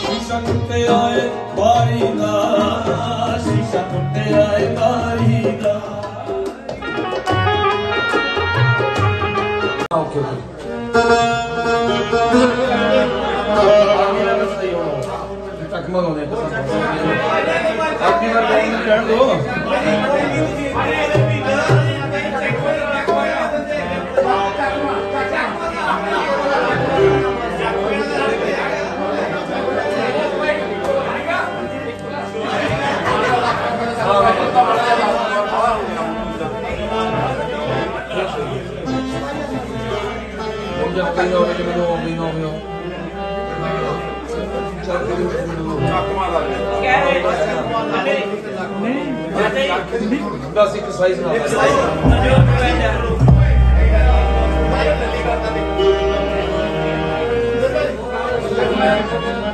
ਸ਼ੀਸ਼ਾ ਟੁੱਟੇ ਆਏ ਬਾਰੀ ਦਾ, ਸ਼ੀਸ਼ਾ ਟੁੱਟੇ ਆਏ ਬਾਰੀ ਦਾ। ਓਕੇ ਤੱਕ ਮਨ ਹੋਣੇ ਆਪਣੀ ਵਾਰ ਕਹਿਣ ਦੋ। vino, vino, vino, vino, vino, vino, Thank you.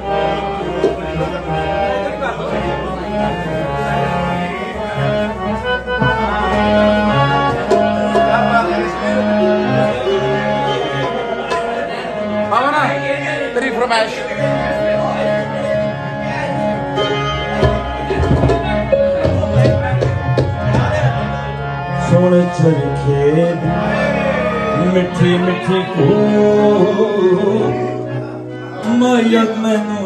Teşekkürler. सोने चरखे मिठी मिठी को मैं यद मैंने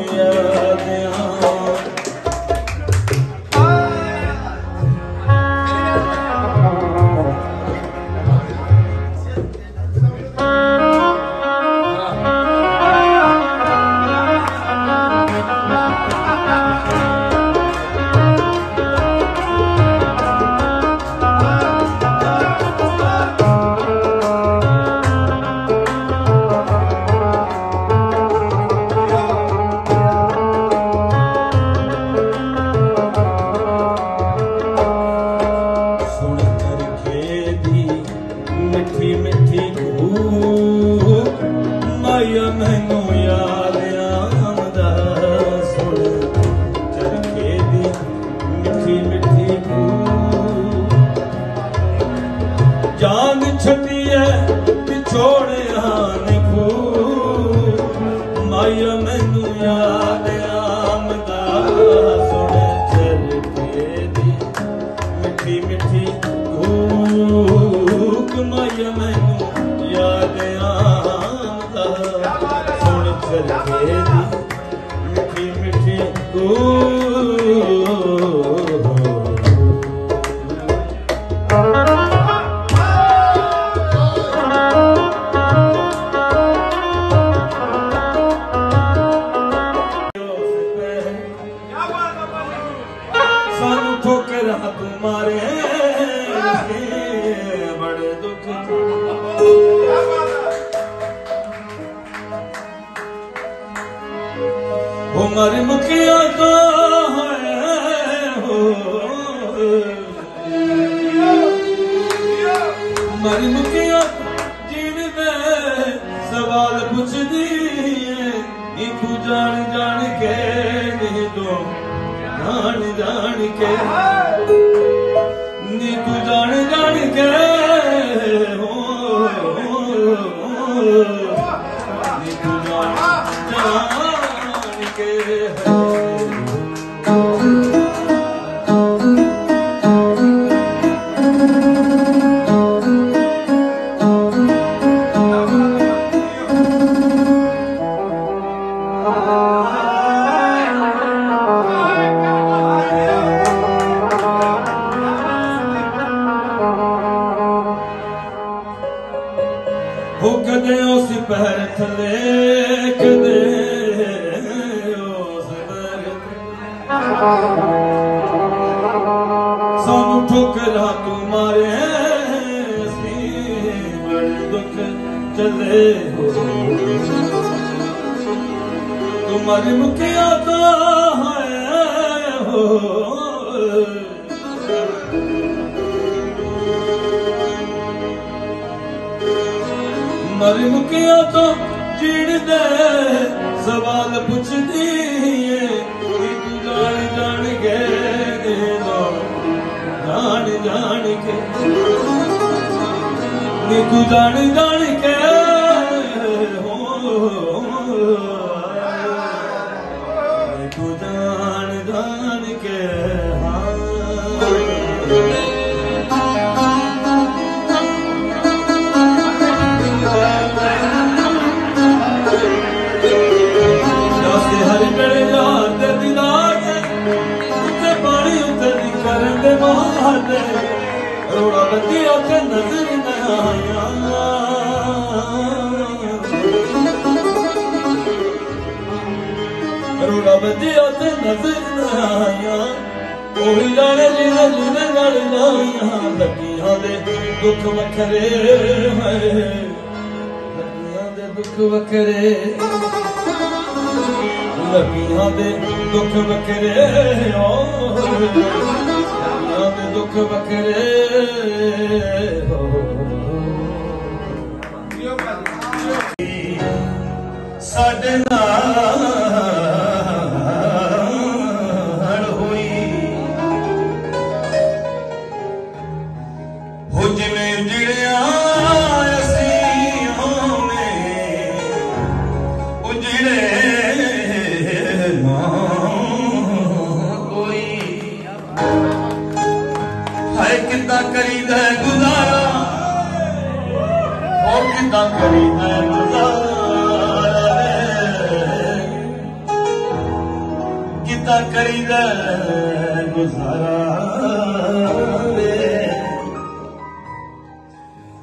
मिठी मिठी घूक मय में ਉਹ ਮਰ ਮੁਕਿਆ ਤਾਂ ਹੈ। ਹੋ ਮਰ ਮੁਕਿਆ ਜੀਣ ਦੇ ਸਵਾਲ ਪੁੱਛਦੀ ਏ ਇਕੂ ਜਾਣ ਜਾਣ ਕੇ ਨਹੀਂ ਤੋ, ਜਾਣ ਜਾਣ ਕੇ। ਨੀ ਤੂੰ ਜਾਣ ਜਾਣ ਕੇ ਹੋ। ਨੀ ਤੂੰ ਜਾਣ ਜਾਣ ਕੇ ਮਰ ਮੁਕਿਆ ਤੋਂ ਜੀਣ ਸਵਾਲ ਪੁੱਛਦੀ ਏ ਕਿ ਤੂੰ ਜਾਣ ਜਾਣ ਕੇ ਜਾਣ ਜਾਣ ਕੇ। ਨੀ ਤੂੰ ਜਾਣ ਜਾਣ ਕੇ روڙي نظر لڳي وي دک بکري لڳي ويهندي دک بکري لڳي وي دک بکري ਦੁੱਖ ਵੱਖਰੇ ਹੋ। ਸਾਡੇ ਨਾਲ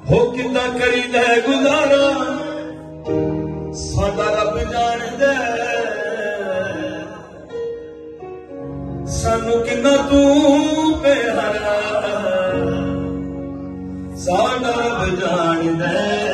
ਹੋ ਕਿੱਦਾਂ ਕਰੀਦਾ ਹੈ ਗੁਜ਼ਾਰਾ? ਸਾਡਾ ਰੱਬ ਜਾਣਦਾ ਸਾਨੂੰ ਕਿੰਨਾ ਤੂੰ ਪਿਆਰਾ। ਸਾਡਾ ਰੱਬ ਜਾਣਦਾ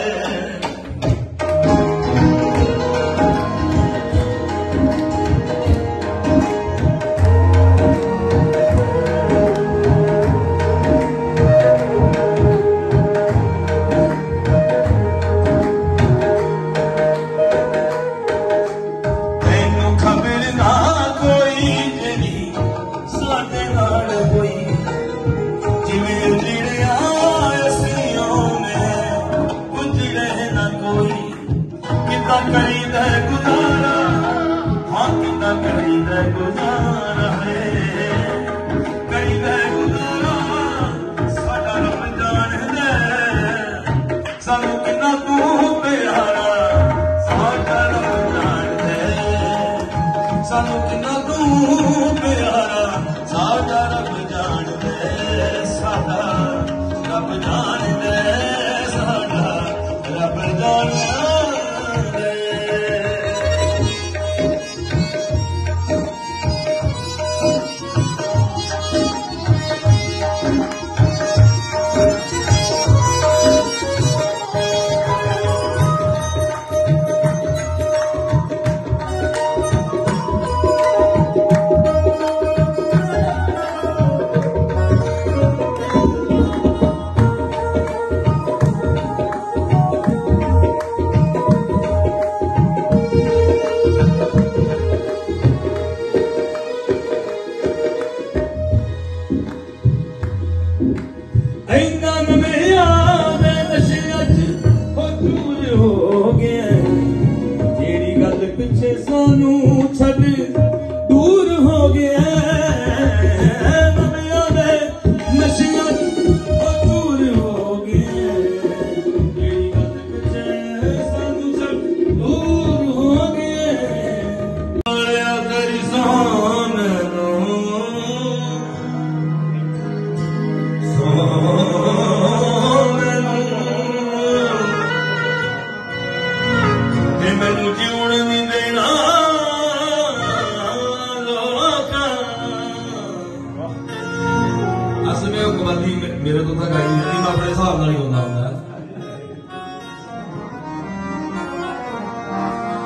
ਗੱਲ ਨਹੀਂ ਮੇਰੇ ਤੋਂ ਤਾਂ ਗਾਈ ਜਾਂਦੀ ਮੈਂ ਆਪਣੇ ਹਿਸਾਬ ਨਾਲ ਹੀ ਹੁੰਦਾ ਹੁੰਦਾ।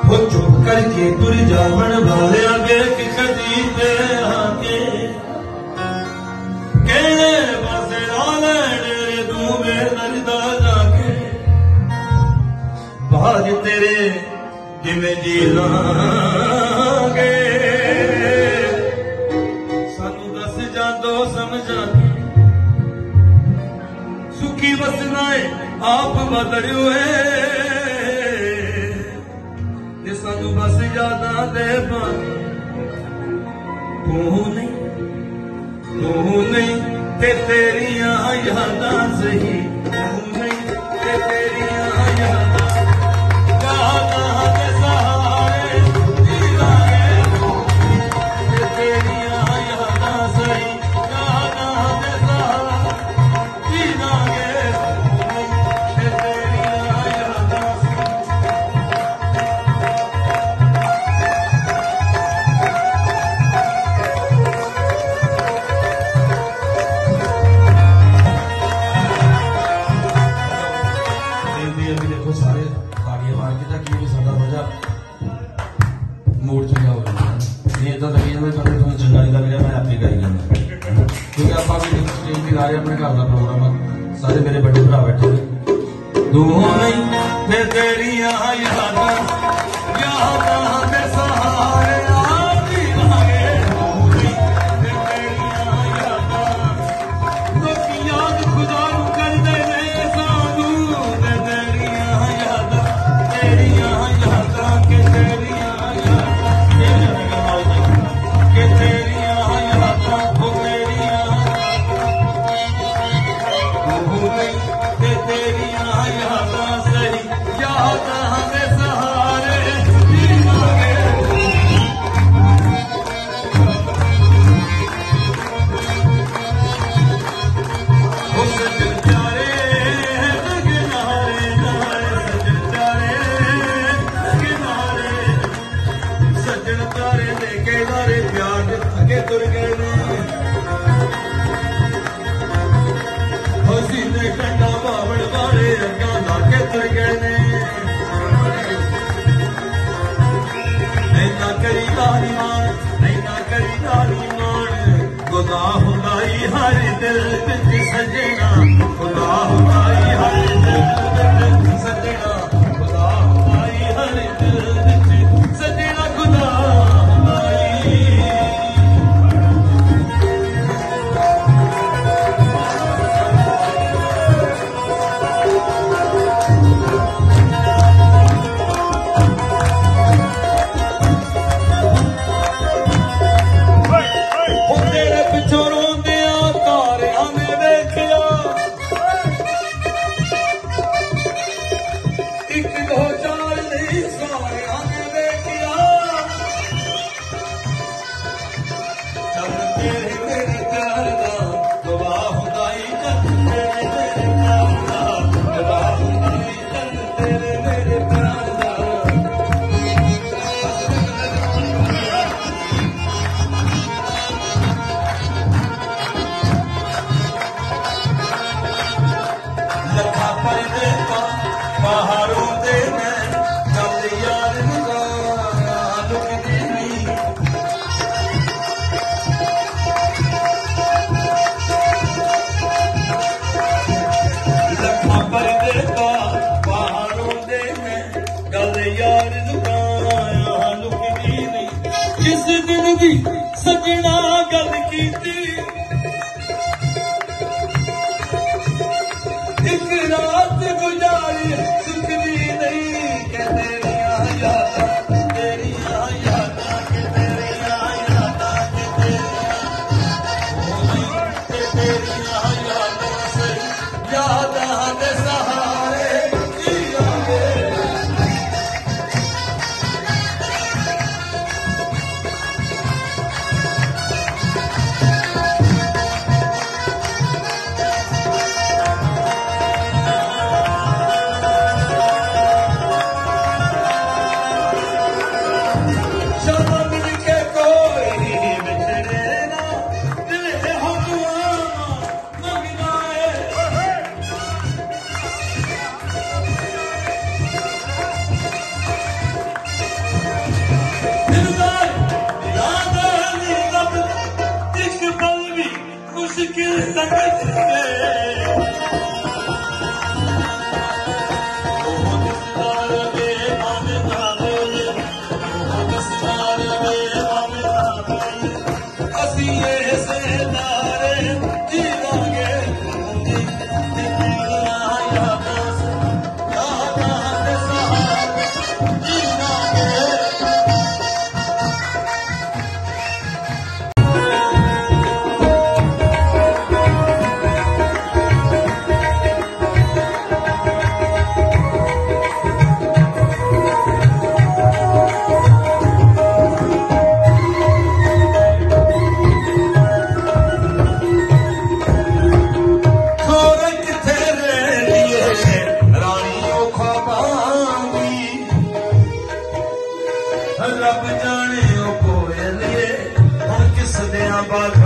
ਉਹ ਚੁੱਪ ਕਰਕੇ ਤੁਰ ਜਾਵਣ ਵਾਲਿਆਂ ਵੇਖ ਕਦੀ ਤੇ ਆਕੇ। ਕਿਹੜੇ ਪਾਸੇ ਨਾ ਲੈਣੇ ਦੂਵੇ ਨਰਦਾ ਜਾ ਕੇ ਬਾਜ ਤੇਰੇ ਜਿਵੇਂ ਜੀ ਲਾਂਗੇ ਸਾਨੂੰ ਦੱਸ ਜਾਂਦੋ ਸਮਝਾ ਵਸਣਾ ਏ ਆਪ ਮਦੜਿਓ ਏ। ਜੇ ਸਾਨੂੰ ਬਸ ਯਾਦਾਂ ਦੇ ਬਾਣੀ ਤੂੰ ਨਹੀਂ ਤੂੰ ਨਹੀਂ, ਤੇ ਤੇਰੀਆਂ ਯਾਦਾਂ ਸਹੀ। ਤੂੰ ਨਹੀਂ, ਤੇ ਤੇਰੀ ਘਰ ਦਾ ਪ੍ਰੋਗਰਾਮ ਆ। ਸਾਰੇ ਮੇਰੇ ਵੱਡੇ ਭਰਾ ਬੈਠੇ ਨੇ ਦੂਹੋਂ ਨਹੀਂ, ਫਿਰ ਤੇਰੀਆਂ ਯਾਦਾਂ هر دلجي سڄي ਰੱਬ